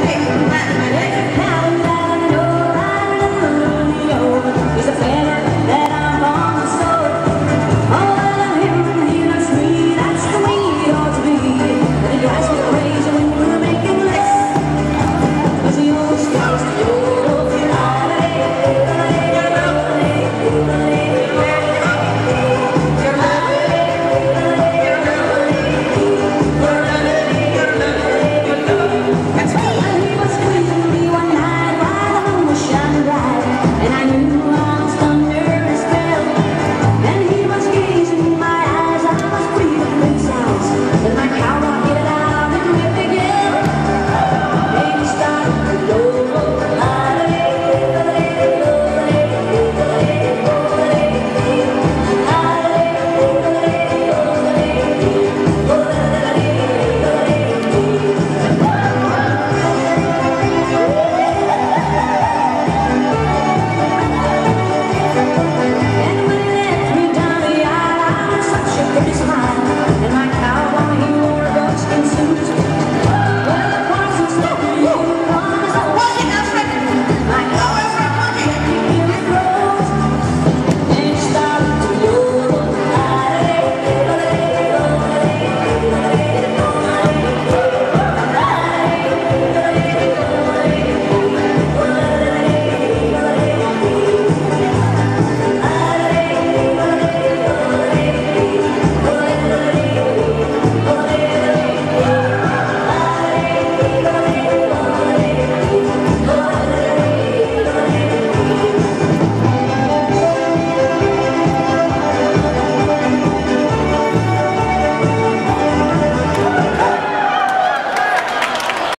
Okay, that-